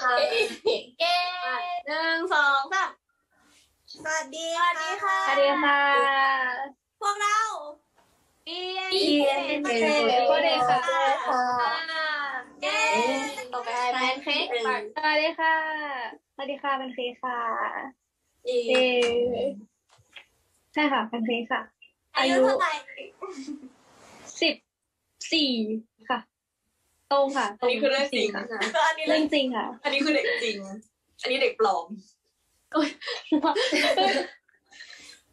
ค่ะเย้หนึ่งสองสามสวัสดีสวัสดีค่ะ สวัสดีค่ะ พวกเราเอียเอียนเป็นเค้กก็ได้ค่ะเย้ต่อไปแพนเค้กสวัสดีค่ะ สวัสดีค่ะเป็นเค้กค่ะอีเย้ใช่ค่ะเป็นเค้กค่ะ อายุเท่าไหร่สิบสี่ค่ะ ตรงค่ะอันนี้คือเรื่องจริงค่ะอันนี้เรื่องจริงค่ะ อันนี้คือเด็กจริง อันนี้เด็กปลอม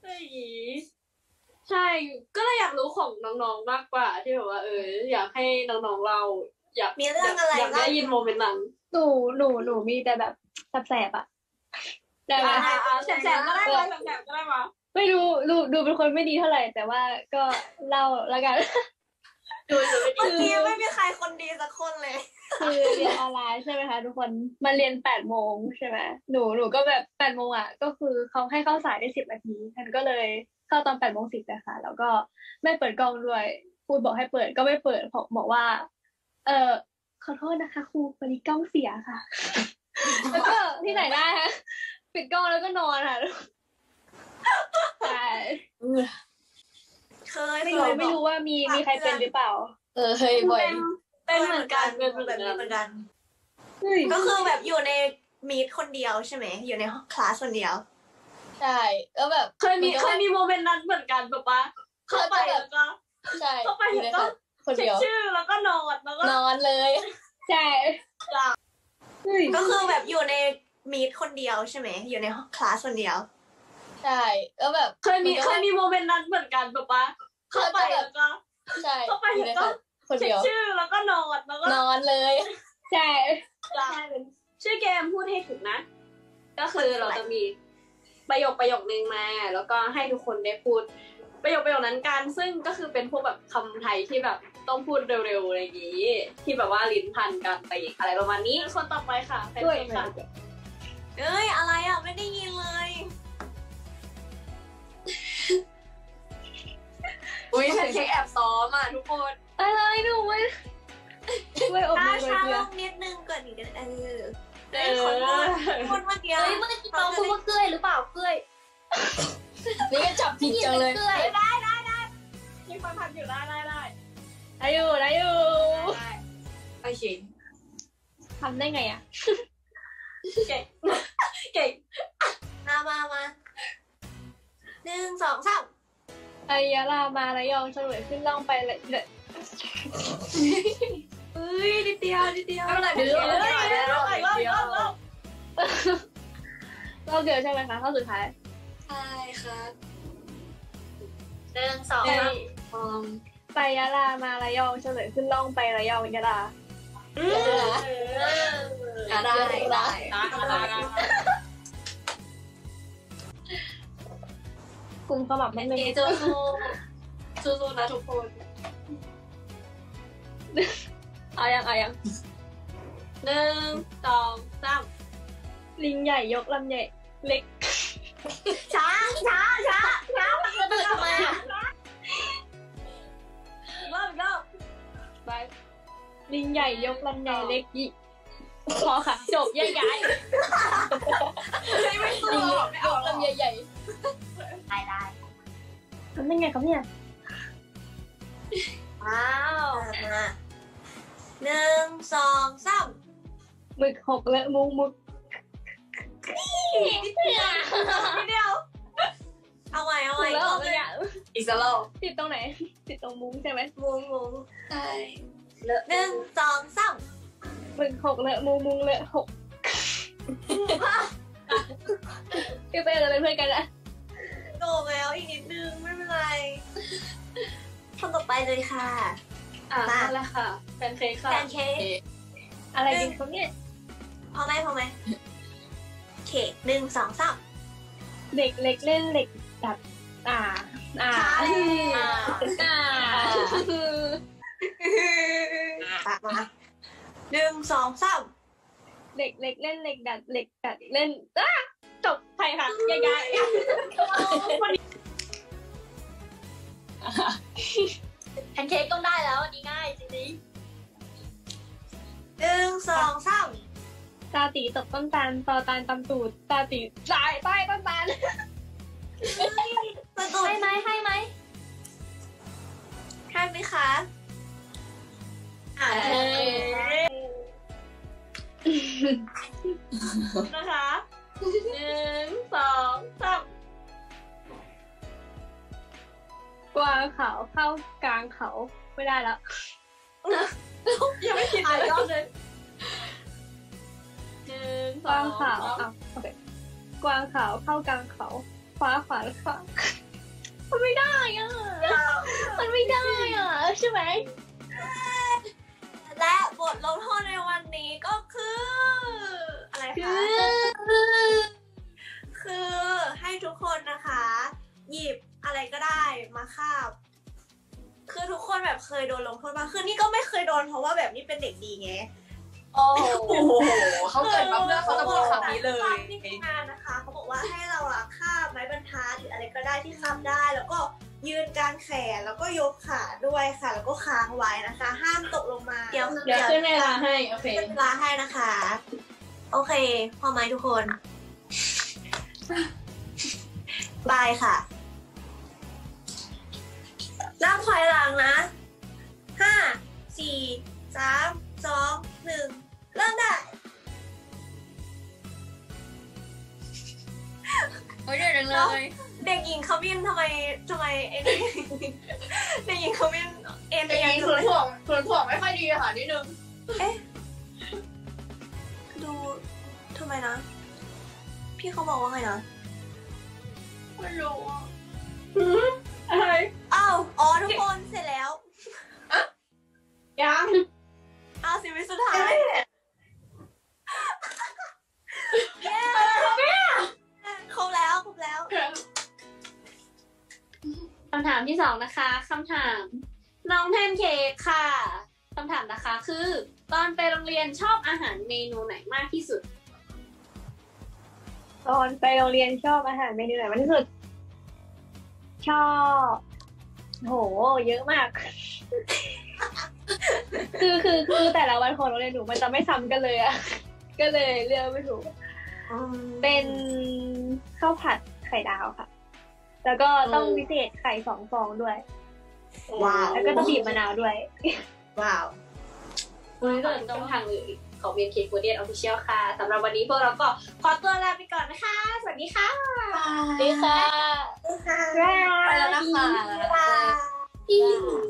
เฮ้ยใช่ ก็เลยอยากรู้ของน้องๆมากกว่า ที่แบบว่า เออ อยากให้น้องๆเราอยากมีเรื่องอะไรอยากได้ยินโมเมนต์นั้นหนูหนูหนูมีแต่แบบแสบๆอะได้ไหมอ่าแสบๆก็ได้มาแสบๆก็ได้มาไม่รู้ดูดูเป็นคนไม่ดีเท่าไหร่ แต่ว่าก็เล่าแล้วกัน ดูจะไม่เมื่อดีกี้ไม่มีใครคนดีสักคนเลย คือเรียนออนไลน์ใช่ไหมคะทุกคนมาเรียนแปดโมงใช่ไหมหนูหนูก็แบบแปดโมงอะก็คือเขาให้เข้าสายได้สิบนาทีฉันก็เลยเข้าตอนแปดโมงสิบนะคะ แล้วก็ไม่เปิดกล้องด้วยครูบอกให้เปิดก็ไม่เปิดเพราะบอกว่า เออขอโทษนะคะครูวันนี้กล้องเสียค่ะ แล้วก็ที่ไหนได้ฮะปิดกล้องแล้วก็นอนค่ะใช่เคย ไม่รู้ไม่รู้ว่ามีมีใครเป็นหรือเปล่า เออเฮ้ยบ่อย เป็นเป็นเหมือนกันเป็นเหมือนแบบนี้กันเหมือนกันเฮ้ยก็คือแบบอยู่ในมีดคนเดียวใช่ไหมอยู่ในคลาสคนเดียวใช่แล้วแบบเคยมีเคยมีโมเมนต์นั้นเหมือนกันแบบว่าเข้าไปแล้วก็ใช่เข้าไปอยู่ในแล้วก็คนเช็คเดียวชื่อแล้วก็นอนแล้วก็นอนเลยใช่เฮ้ยก็คือแบบอยู่ในมีดคนเดียวใช่ไหมอยู่ในคลาสคนเดียวใช่แล้วแบบเคยมีเคยมีโมเมนต์นั้นเหมือนกันแบบว่า เข้าไปแล้วก็ใช่เข้าไปอยู่ในแล้วก็คนเช็คเดียวชื่อแล้วก็นอนแล้วก็นอนเลย ใช่ชื่อเกมพูดให้ถูกนะ ก็คือเราจะมีประโยคประโยคนึงมา แล้วก็ให้ทุกคนได้พูด ประโยคประโยคนั้นกัน ซึ่งก็คือเป็นพวกแบบคำไทยที่แบบต้องพูดเร็วๆอะไรอย่างนี้ ที่แบบว่าลิ้นพันกันไปอีกอะไรประมาณนี้คนต่อไปค่ะแฟนด้วยเพลงค่ะเอ้ยอะไรอะไม่ได้ยินเลย อุ้ยแพนเค้กแอบซ้อมอะทุกคนอะไรหนูไม่ไม่อบช้ามือเลยช้าเพื่ลอนงนิดนึงก่อนอีกเออเอเอ้ยขอโทษอพูดเมื่อกี้เฮ้ยเมื่อกี้น้องพูดว่าเกยหรือเปล่าเกยนี่ก็จับผิดจังเลย เกยมีคนทันอยู่ได้ได้ได้ได้อยู่ได้อยู่ได้โอเคทำได้ไงอะเก่งเก่งมามามาหนึ่งสองสาม ไอยะลามาระยองเฉลยขึ้นล่องไปเลยเดะเฮ้ยนิดเดียวนิดเดียวไม่เป็นไรเดี๋ยวเดี๋ยวเดี๋ยวเดี๋ยวอีกรอบอีกรอบอีกรอบเราเดียวใช่ไหมคะข้อสุดท้ายใช่ครับหนึ่งสองเอ้สามยอืมไปยะลามาระยองเฉลยขึ้นล่องไประยองยะลาเอออะได้ได้ได้ ได้ได้กลุ่มขมับนิดนึงเอเจอสู้สู้ๆนะทุกคนเอายังเอายังหนึ่งสองสามลิงใหญ่ยกลำใหญ่เล็ก ช้าช้าช้าช้าจะตื่นทำไมอะรอบอีกรอบไปลิงใหญ่ยกลำใหญ่เล็กยิพอค่ะจบย้ายไม่สู้ดีหรอกไม่ยเอากหรอกลำใหญ่ ได้ได้ทำได้ไงครับเนี่ย ว้าวมาหนึ่งสองสามหมึกหกเลอะมุงมุกนิดเดียวเอาใหม่เอาใหถูม่กแล้วรเหรออบหนึ่งเนี่ยอีกสักรอบติดตรงไหน ติดตรงมุ้งใช่ไหมมุงมุงใช่หนึ่งสองสามหมึกหกเลอะมุงมุงเลอะหกพี่เป้เราเป็นเพื่อนกันนะ โดดแล้วอีกนิดนึงไม่เป็นไรคนต่อไปเลยค่ะ อะนั่นแหละค่ะแฟนเค้กค่ะแพนเค้กอะไรดีครับเนี่ยพอไหมพอไหมเค้กหนึ่งสองสามเด็กเล็กเล่นเหล็กดัดอ่า อ่าช้าอ่าอ่าปากมาหนึ่งสองสามเด็กเล็กเล่นเหล็กดัดเหล็กดัดเล่นอ้า จบใครค่ะแยกย้ายแพนเค้กต้องได้แล้วอันนี้ง่ายจริงหนึ่งสองสามแพตาตีตกต้นตาลตอตาลตำตูดตาตีสายใต้ต้นตาลสนุกให้ไหมให้ไหมใช่ไหมคะอ่านะคะหนึ่งสอง กวางเขาเข้ากลางเขาไม่ได้แล้วยังไม่คิดอะเลยรอบนึงหนึ่งกสอวางงขาวสามอะโอเคกวางขาวเข้ากลางเขาฟ้าขวานขวามันไม่ได้อะมันไม่ได้อะใช่ไหมและบทลงโทษในวันนี้ก็คือ อะไรคืคะอคือ คาบ คือทุกคนแบบเคยโดนลงโทษมาคือนี่ก็ไม่เคยโดนเพราะว่าแบบนี่เป็นเด็กดีไง โอ้โหเขาเกิดมาเพื่อเขาจะพูดคำนี้เลยตามที่ทีมงานนะคะเขาบอกว่าให้เราอะคาบไม้บรรทัดหรืออะไรก็ได้ที่คาบได้ แล้วก็ยืนกลางแขนแล้วก็ยกขาด้วยค่ะ แล้วก็ค้างไว้นะคะ ห้ามตกลงมา เดี๋ยวเดี๋ยวขึ้นเวลาให้โอเคเป็นเวลาให้นะคะ โอเคพอไหมทุกคนบายค่ะ นับถอยหลังนะ ห้า สี่ สาม สอง หนึ่ง เริ่มได้ โอ้ยเดือดจังเลยเด็กหญิงขมิ้นทำไมทำไมเอ็นเด็กหญิงขมิ้นเอ็นแต่เอียยังงอยู่ส่วนเลยถ่วงส่วนถ่วงไม่ค่อยดีค่ะนิดนึง ดูทำไมนะ พี่เขาบอกว่าไงนะ ไม่รู้อะ คำถามที่สองนะคะคำถาม น้องแพนเค้กค่ะคำถามนะคะคือ ตอนไปโรงเรียนชอบอาหารเมนูไหนมากที่สุด ตอนไปโรงเรียนชอบอาหารเมนูไหนมากที่สุด ชอบโห เยอะมาก คือคือคือแต่ละวันของโรงเรียนหนูมันจะไม่ซ้ำกันเลยอะก็เลยเลือกไม่ถูก เป็นข้าวผัดไข่ดาวค่ะ แล้วก็ต้องอืมพิเศษไข่สองฟองด้วย ว้าว แล้วก็ต้องบีบมะนาวด้วย ว้าววันนี้ก็ต้องทางอื่นของเบียนเคกูเดียนออฟฟิเชียลค่ะสำหรับวันนี้พวกเราก็ขอตัวลาไปก่อนนะคะ สวัสดีค่ะดีค่ะค่ะ ไปแล้วนะคะบ๊ายบาย